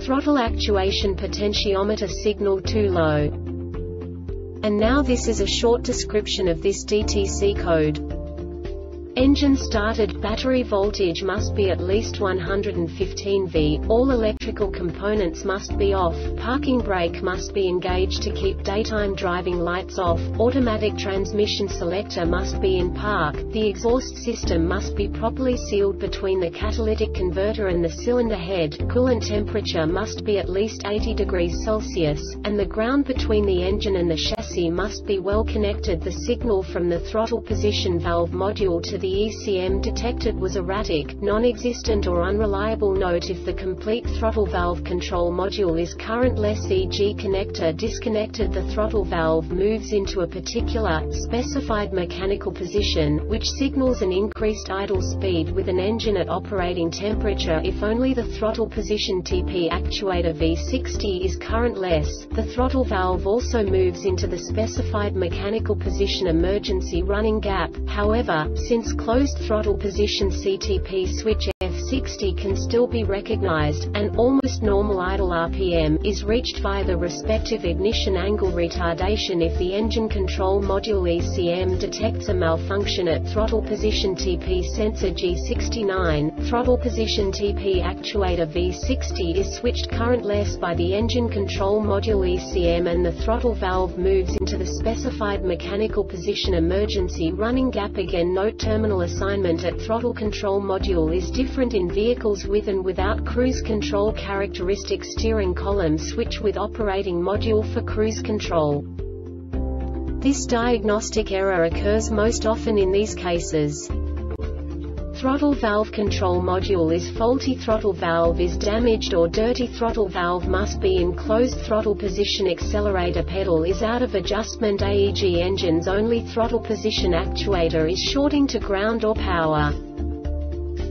Throttle actuation potentiometer signal too low. And now this is a short description of this DTC code. Engine started, battery voltage must be at least 115 V, all electrical components must be off, parking brake must be engaged to keep daytime driving lights off, automatic transmission selector must be in park, the exhaust system must be properly sealed between the catalytic converter and the cylinder head, coolant temperature must be at least 80 degrees Celsius, and the ground between the engine and the chassis must be well connected. The signal from the throttle position valve module to the the ECM detected was erratic, non-existent or unreliable note if the complete throttle valve control module is current less e.g. connector disconnected the throttle valve moves into a particular, specified mechanical position, which signals an increased idle speed with an engine at operating temperature if only the throttle position TP actuator V60 is current less, The throttle valve also moves into the specified mechanical position emergency running gap, however, since closed throttle position CTP switch F60 can still be recognized, and almost normal idle RPM is reached via the respective ignition angle retardation if the engine control module ECM detects a malfunction at throttle position TP sensor G69, throttle position TP actuator V60 is switched currentless by the engine control module ECM and the throttle valve moves into the specified mechanical position emergency running gap again. Note terminal assignment at throttle control module is different in vehicles with and without cruise control characteristic steering column switch with operating module for cruise control. This diagnostic error occurs most often in these cases. Throttle valve control module is faulty throttle valve is damaged or dirty throttle valve must be in closed throttle position accelerator pedal is out of adjustment AEG engine's only throttle position actuator is shorting to ground or power.